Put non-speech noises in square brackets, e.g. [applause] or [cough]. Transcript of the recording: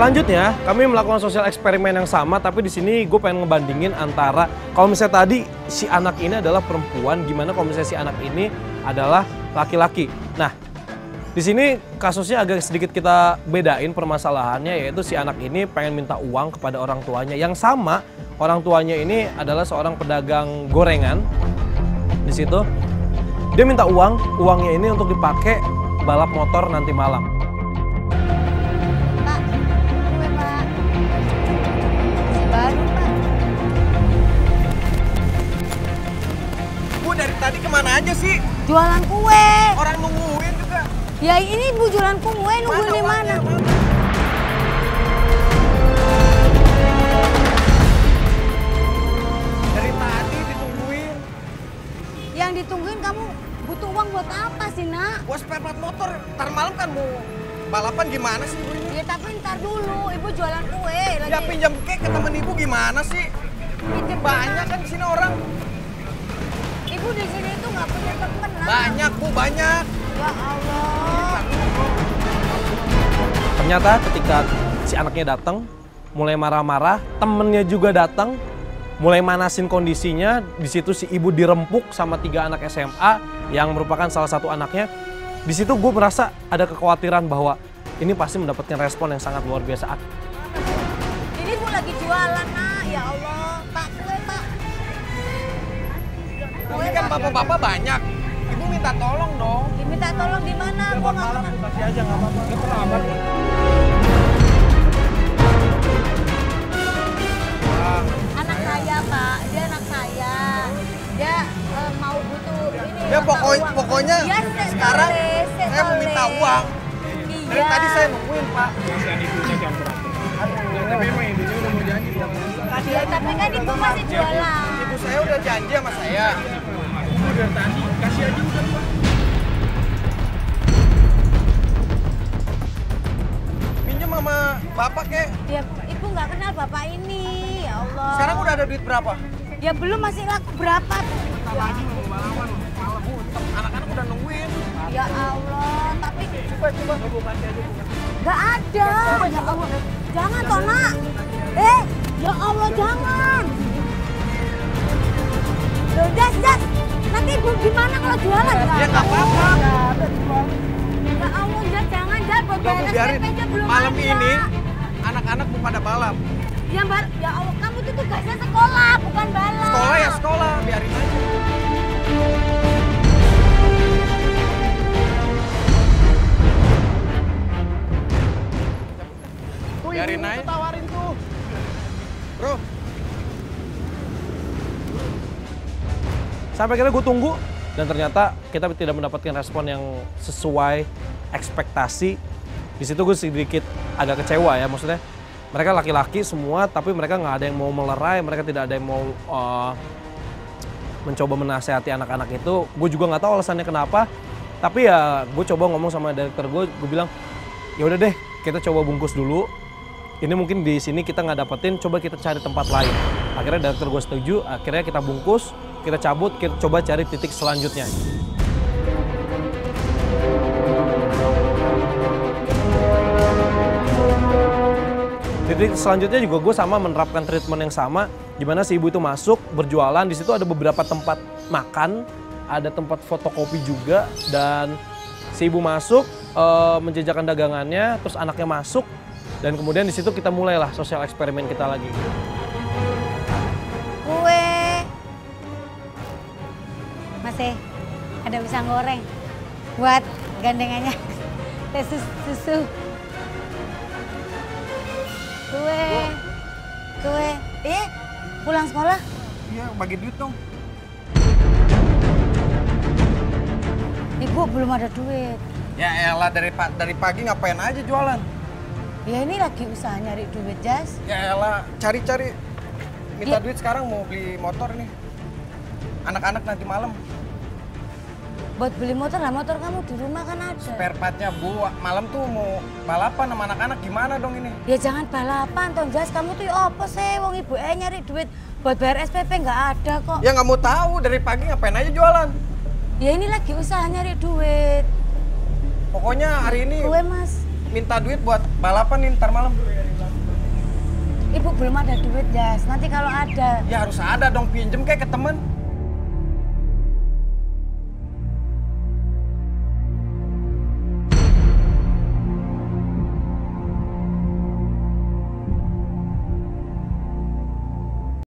Selanjutnya, kami melakukan sosial eksperimen yang sama, tapi di sini gue pengen ngebandingin antara kalau misalnya tadi si anak ini adalah perempuan, gimana kalau misalnya si anak ini adalah laki-laki. Nah, di sini kasusnya agak sedikit kita bedain permasalahannya, yaitu si anak ini pengen minta uang kepada orang tuanya. Yang sama, orang tuanya ini adalah seorang pedagang gorengan di situ. Dia minta uang, uangnya ini untuk dipakai balap motor nanti malam. Baru pak. Bu dari tadi ke mana aja sih? Jualan kue. Orang nungguin juga. Ya ini ibu jualan kue nunggu di mana? Dari tadi ditungguin. Yang ditungguin kamu butuh uang buat apa sih nak? Gua spare part motor. Ntar malam kan mau balapan gimana sih ibu ini? Ya tapi ntar dulu, ibu jualan kue lagi. Ya pinjam kek ke temen ibu gimana sih? Pinjem Banyak kan di sini orang. Ibu di sini tuh nggak punya temen nak. Banyak bu, banyak. Ya Allah. Ternyata ketika si anaknya datang, mulai marah-marah, temennya juga datang, mulai manasin kondisinya. Di situ si ibu dirempuk sama tiga anak SMA yang merupakan salah satu anaknya. Di situ gue merasa ada kekhawatiran bahwa ini pasti mendapatkan respon yang sangat luar biasa. Ini ibu lagi jualan nak. Ya Allah. Pak kue pak. Ini kan bapak-bapak banyak. Ibu minta tolong dong. Diminta tolong di mana? Gua nggak kasih aja nggak apa-apa. Ini terlambat. Ya minta pokok, uang. pokoknya Iya, Sek, sekarang saya mau minta uang. Dari Iya. tadi saya nungguin pak. Ya, tapi kan ibu masih jualan. Ibu saya udah janji sama saya. Pinjam sama bapak kek. Ya, ibu nggak kenal bapak ini. Ya Allah. Sekarang udah ada duit berapa? Ya belum masih laku berapa? Anak-anak udah nungguin. Ya Allah, tapi Coba coba. nggak ada. Ya Allah, jangan toh nak. Eh, ya Allah jangan. Loh, jas, jas. Nanti ibu gimana kalau jualan? Ya nggak apa-apa. Ya Allah, jas jangan jas. Buat bayar belum Malam ada. ini anak-anak mau pada balap. Ya, Mbak, ya Allah, kamu tuh tugasnya sekolah, bukan balap. Sekolah ya sekolah, biarin aja. Biarin aja. tawarin tuh. Bro, Sampai akhirnya gue tunggu dan ternyata kita tidak mendapatkan respon yang sesuai ekspektasi. Di situ gue sedikit agak kecewa ya maksudnya. Mereka laki-laki semua tapi mereka nggak ada yang mau melerai, mereka tidak ada yang mau eh, mencoba menasehati anak-anak itu. Gue juga nggak tahu alasannya kenapa. Tapi ya gue coba ngomong sama direktur gue, gue bilang ya udah deh kita coba bungkus dulu. Ini mungkin di sini kita nggak dapetin, coba kita cari tempat lain. Akhirnya direktur gue setuju, akhirnya kita bungkus, kita cabut, kita coba cari titik selanjutnya. Titik selanjutnya juga gue sama menerapkan treatment yang sama, di mana si ibu itu masuk berjualan di situ ada beberapa tempat makan, ada tempat fotokopi juga dan si ibu masuk eh, menjajakan dagangannya, terus anaknya masuk dan kemudian di situ kita mulailah sosial eksperimen kita lagi. Kue. Masih ada pisang goreng buat gandengannya. [laughs] Teh sus- susu. Kue. Kue. Eh, pulang sekolah? iya bagi duit dong. Ibu belum ada duit. Ya elah dari dari pagi ngapain aja jualan? Ya ini lagi usaha nyari duit, Jas. Ya elah cari-cari. Minta duit sekarang mau beli motor nih. Anak-anak nanti malam. Buat beli motor lah, motor kamu di rumah kan ada. Spare partnya bu, malam tuh mau balapan sama anak-anak gimana dong ini? Ya jangan balapan, Ton Jas. Kamu tuh ya apa sih? Wong ibu eh nyari duit buat bayar SPP nggak ada kok. Ya nggak mau tahu dari pagi ngapain aja jualan. Ya ini lagi usaha nyari duit. Pokoknya hari ini Kue mas. Minta duit buat balapan nih ntar malam. Ibu belum ada duit, Jas. Nanti kalau ada, Ya harus ada dong pinjem kayak ke temen.